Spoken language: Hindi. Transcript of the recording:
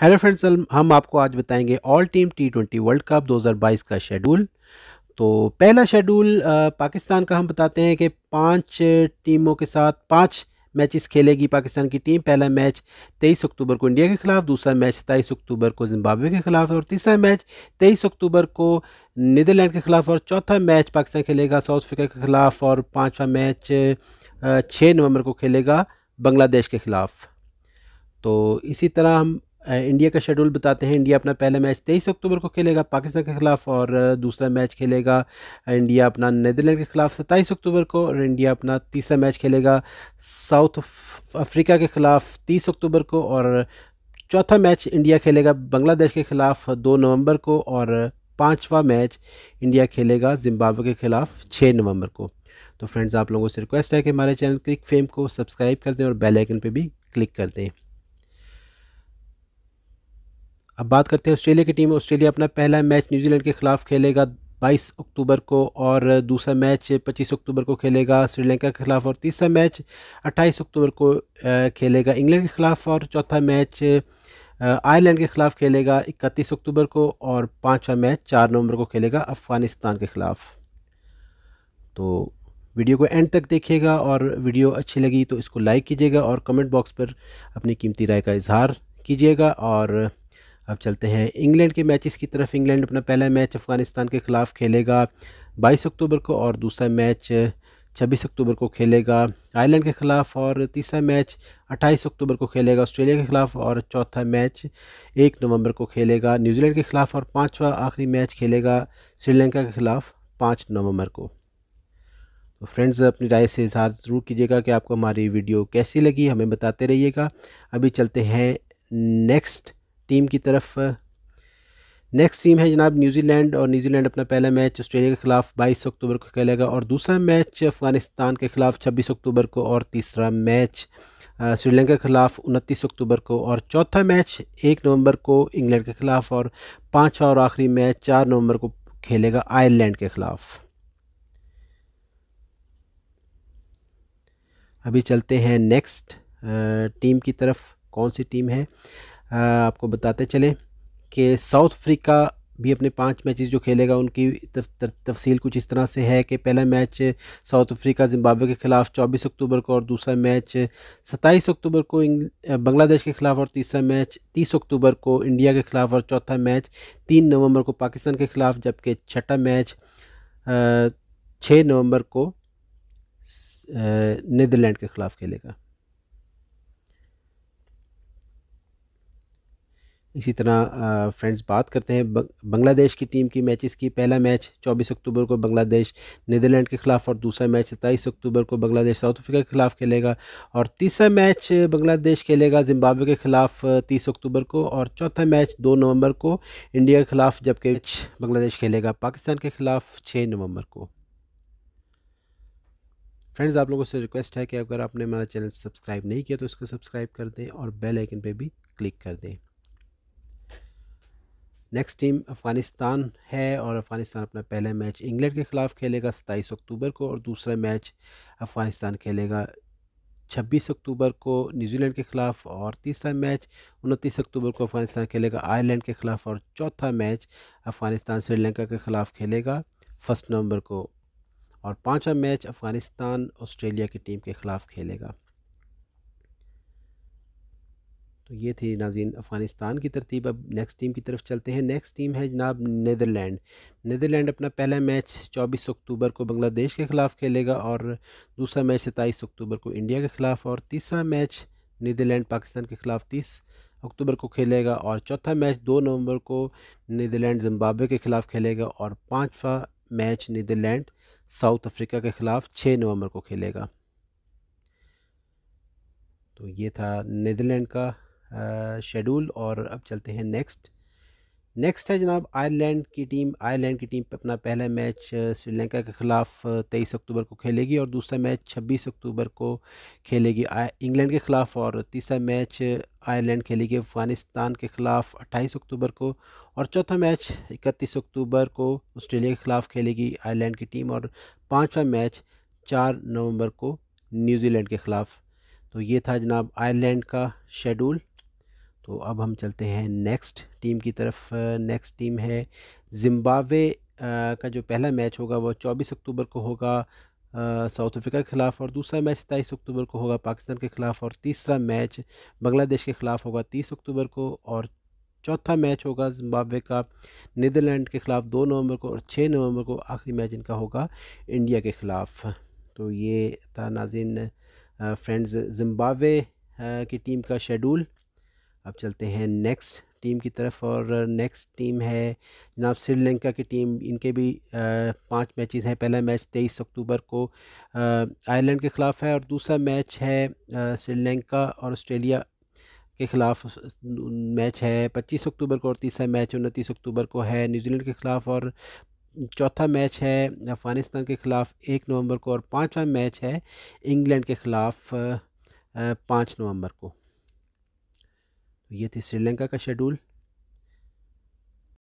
हेलो फ्रेंड्स हम आपको आज बताएँगे all team T twenty world cup 2022 का शेड्यूल तो पहला शेड्यूल पाकिस्तान का हम बताते हैं कि पाँच टीमों के साथ पाँच मैचेस खेलेगी पाकिस्तान की टीम पहला मैच 23 अक्टूबर को इंडिया के खिलाफ, दूसरा मैच सताईस अक्टूबर को जिम्बाब्वे के खिलाफ और तीसरा मैच 23 अक्टूबर को नीदरलैंड के खिलाफ और चौथा मैच पाकिस्तान खेलेगा साउथ अफ्रीका के खिलाफ और पाँचवा मैच छः नवंबर को खेलेगा बांग्लादेश के खिलाफ। तो इसी तरह हम इंडिया का शेड्यूल बताते हैं। इंडिया अपना पहला मैच तेईस अक्टूबर को खेलेगा, पाकिस्तान के खिलाफ और दूसरा मैच खेलेगा इंडिया अपना नदरलैंड के खिलाफ सत्ताईस अक्टूबर को और इंडिया अपना तीसरा मैच खेलेगा साउथ अफ्रीका के खिलाफ तीस अक्टूबर को और चौथा मैच इंडिया खेलेगा बांग्लादेश के खिलाफ दो नवंबर को और पाँचवा मैच इंडिया खेलेगा जिम्बाब्वे के खिलाफ छः नवंबर को। तो फ्रेंड्स आप लोगों से रिक्वेस्ट है कि हमारे चैनल क्रिक फेम को सब्सक्राइब कर दें और बेल आइकन पे भी क्लिक कर दें। अब बात करते हैं ऑस्ट्रेलिया की टीम ऑस्ट्रेलिया अपना पहला मैच न्यूजीलैंड के खिलाफ खेलेगा। 22 अक्टूबर को और दूसरा मैच 25 अक्टूबर को खेलेगा श्रीलंका के खिलाफ और तीसरा मैच 28 अक्टूबर को खेलेगा इंग्लैंड के खिलाफ और चौथा मैच आयरलैंड के खिलाफ खेलेगा 31 अक्टूबर को और पाँचवा मैच 4 नवंबर को खेलेगा अफ़गानिस्तान के ख़िलाफ़। तो वीडियो को एंड तक देखिएगा और वीडियो अच्छी लगी तो इसको लाइक कीजिएगा और कमेंट बॉक्स पर अपनी कीमती राय का इजहार कीजिएगा और अब चलते हैं इंग्लैंड के मैचेस की तरफ़। इंग्लैंड अपना पहला मैच अफ़गानिस्तान के ख़िलाफ़ खेलेगा। 22 अक्टूबर को और दूसरा मैच 26 अक्टूबर को खेलेगा आयरलैंड के ख़िलाफ़ और तीसरा मैच 28 अक्टूबर को खेलेगा ऑस्ट्रेलिया के ख़िलाफ़ और चौथा मैच 1 नवंबर को खेलेगा न्यूजीलैंड के ख़िलाफ़ और पाँचवा आखिरी मैच खेलेगा श्रीलंका के ख़िलाफ़ पाँच नवंबर को। तो फ्रेंड्स, अपनी राय से इजहार ज़रूर कीजिएगा कि आपको हमारी वीडियो कैसी लगी, हमें बताते रहिएगा। अभी चलते हैं नेक्स्ट टीम की तरफ़ नेक्स्ट टीम है जनाब न्यूजीलैंड और न्यूजीलैंड अपना पहला मैच ऑस्ट्रेलिया के खिलाफ 22 अक्टूबर को खेलेगा और दूसरा मैच अफ़गानिस्तान के खिलाफ 26 अक्टूबर को और तीसरा मैच श्रीलंका के खिलाफ उनतीस अक्टूबर को और चौथा मैच एक नवंबर को इंग्लैंड के खिलाफ और पाँचवा और आखिरी मैच चार नवंबर को खेलेगा आयरलैंड के खिलाफ। अभी चलते हैं नेक्स्ट टीम की तरफ़, कौन सी टीम है? आपको बताते चले कि साउथ अफ्रीका भी अपने पाँच मैचेस जो खेलेगा उनकी तफ, तफसील कुछ इस तरह से है कि पहला मैच साउथ अफ्रीका जिम्बाब्वे के खिलाफ 24 अक्टूबर को और दूसरा मैच 27 अक्टूबर को बांग्लादेश के खिलाफ और तीसरा मैच 30 अक्टूबर को इंडिया के खिलाफ और चौथा मैच 3 नवंबर को पाकिस्तान के खिलाफ जबकि छठा मैच छः नवंबर को नीदरलैंड के खिलाफ खेलेगा। इसी तरह फ्रेंड्स बात करते हैं। बांग्लादेश की टीम की मैचेस की पहला मैच 24 अक्टूबर को बांग्लादेश नीदरलैंड के खिलाफ और दूसरा मैच सत्ताईस अक्टूबर को बांग्लादेश साउथ अफ्रीका के खिलाफ खेलेगा और तीसरा मैच बांग्लादेश खेलेगा जिम्बाब्वे के खिलाफ तीस अक्टूबर को और चौथा मैच दो नवंबर को इंडिया के खिलाफ, जबकि बांग्लादेश खेलेगा पाकिस्तान के खिलाफ छः नवंबर को। फ्रेंड्स आप लोगों से रिक्वेस्ट है कि अगर आपने हमारा चैनल सब्सक्राइब नहीं किया तो इसको सब्सक्राइब कर दें और बेल आइकन पे भी क्लिक कर दें। नेक्स्ट टीम अफ़गानिस्तान है और अफ़गानिस्तान अपना पहला मैच इंग्लैंड के ख़िलाफ़ खेलेगा सताईस अक्टूबर को और दूसरा मैच अफ़गानिस्तान खेलेगा 26 अक्टूबर को न्यूजीलैंड के ख़िलाफ़ और तीसरा मैच उनतीस अक्टूबर को अफ़गानिस्तान खेलेगा आयरलैंड के ख़िलाफ़ और चौथा मैच अफ़गानिस्तान श्रीलंका के ख़िलाफ़ खेलेगा फ़र्स्ट नवंबर को और पांचवा मैच अफ़गानिस्तान ऑस्ट्रेलिया की टीम के ख़िलाफ़ खेलेगा। ये थी नाजीन अफ़गानिस्तान की तरतीब। अब नेक्स्ट टीम की तरफ़ चलते हैं। नेक्स्ट टीम है जनाब नदरलैंड नदरलैंड अपना पहला मैच 24 अक्टूबर को बांग्लादेश के ख़िलाफ़ खेलेगा और दूसरा मैच सताईस अक्टूबर को इंडिया के ख़िलाफ़ और तीसरा मैच नीदरलैंड पाकिस्तान के ख़िलाफ़ तीस अक्टूबर को खेलेगा और चौथा मैच दो नवंबर को नीदरलैंड जिम्बाब्वे के ख़िलाफ़ खेलेगा और पाँचवा मैच नीदरलैंड साउथ अफ्रीका के ख़िलाफ़ छः नवंबर को खेलेगा। तो ये था नीदरलैंड का शेड्यूल, और अब चलते हैं नेक्स्ट। नेक्स्ट है जनाब आयरलैंड की टीम। आयरलैंड की टीम अपना पहला मैच, श्रीलंका के ख़िलाफ़, तेईस अक्टूबर को खेलेगी, और दूसरा मैच छब्बीस अक्टूबर को खेलेगी इंग्लैंड के ख़िलाफ़, और तीसरा मैच आयरलैंड खेलेगी अफ़गानिस्तान के ख़िलाफ़ अट्ठाईस अक्टूबर को, और चौथा मैच इकतीस अक्टूबर को ऑस्ट्रेलिया के ख़िलाफ़ खेलेगी आयरलैंड की टीम, और पाँचवा मैच चार नवंबर को न्यूजीलैंड के ख़िलाफ़। तो ये था जनाब आयरलैंड का शेड्यूल। तो अब हम चलते हैं नेक्स्ट टीम की तरफ़। नेक्स्ट टीम है जिम्बावे का जो पहला मैच होगा वो 24 अक्टूबर को होगा साउथ अफ्रीका के ख़िलाफ़ और दूसरा मैच सताईस अक्टूबर को होगा पाकिस्तान के ख़िलाफ़ और तीसरा मैच बांग्लादेश के ख़िलाफ़ होगा तीस अक्टूबर को और चौथा मैच होगा जिम्बाब्वे का नीदरलैंड के ख़िलाफ़ दो नवंबर को और छः नवंबर को आखिरी मैच इनका होगा इंडिया के ख़िलाफ़। तो ये था नाजिन फ्रेंड्स जिम्बाब्वे की टीम का शेड्यूल अब चलते हैं नेक्स्ट टीम की तरफ़ और नेक्स्ट टीम है जनाब श्रीलंका की टीम इनके भी पाँच मैचेस हैं। पहला मैच तेईस अक्टूबर को आयरलैंड के ख़िलाफ़ है और दूसरा मैच है श्रीलंका और ऑस्ट्रेलिया के ख़िलाफ़। मैच है पच्चीस अक्टूबर को और तीसरा मैच उनतीस अक्टूबर को है न्यूजीलैंड के ख़िलाफ़ और चौथा मैच है अफ़गानिस्तान के ख़िलाफ़ एक नवंबर को और पांचवा मैच है इंग्लैंड के ख़िलाफ़ पाँच नवंबर को। ये थी श्रीलंका का शेड्यूल